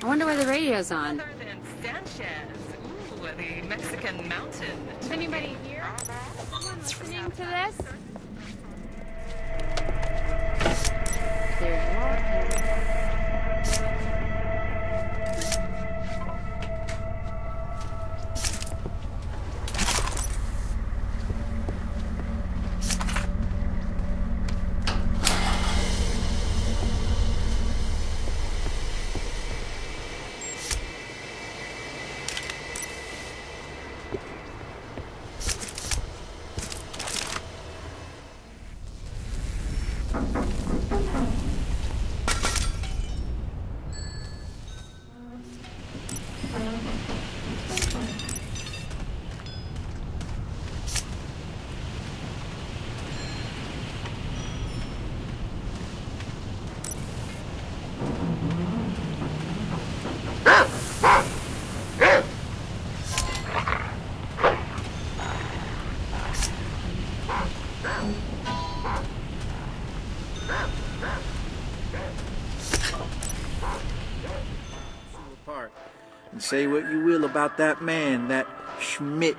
I wonder why the radio's on. Other than Sanchez. Ooh, the Mexican mountain. Is anybody here? Someone listening to this? There's walking. And say what you will about that man, that Schmidt,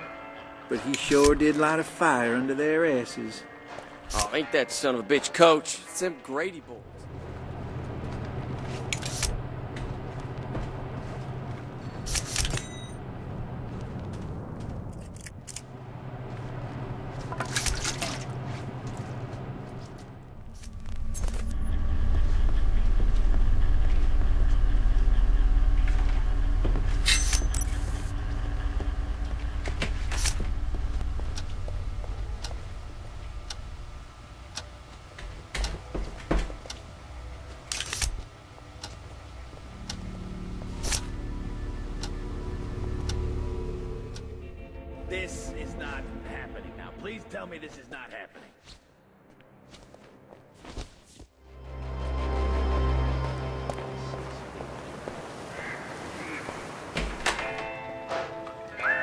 but he sure did light a fire under their asses. Oh, ain't that son of a bitch coach? It's them Grady boys. This is not happening now. Please tell me this is not happening.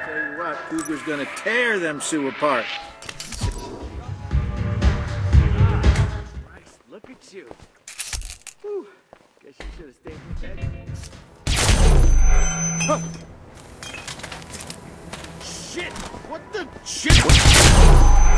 Tell you what, Cougar's gonna tear them Sioux apart. Christ, look at you. Whew. Guess you should have stayed in bed. Huh. What the shit?